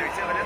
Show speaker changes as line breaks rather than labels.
കഴിച്ചവര്